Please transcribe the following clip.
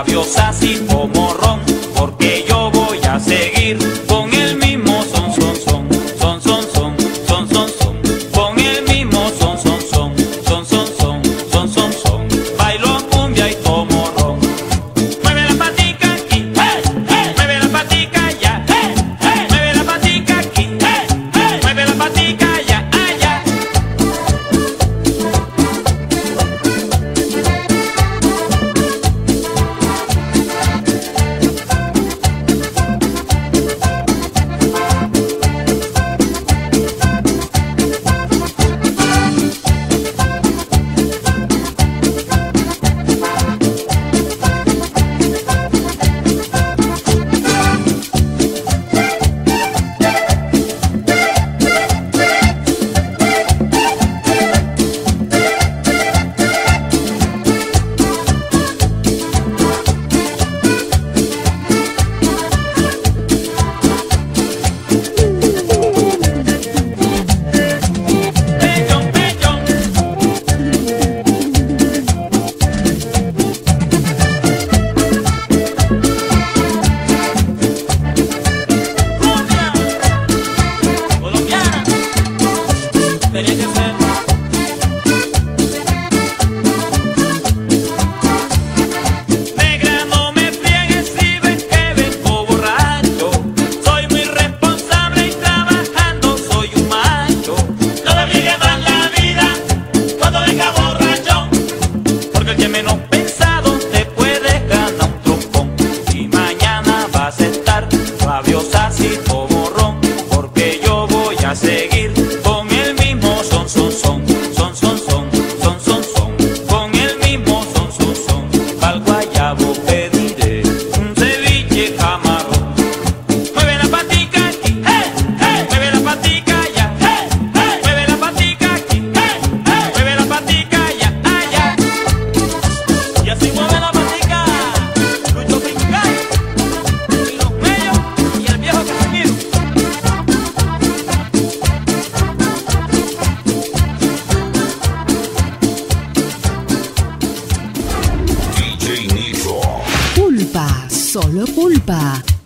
labios así Solo pulpa.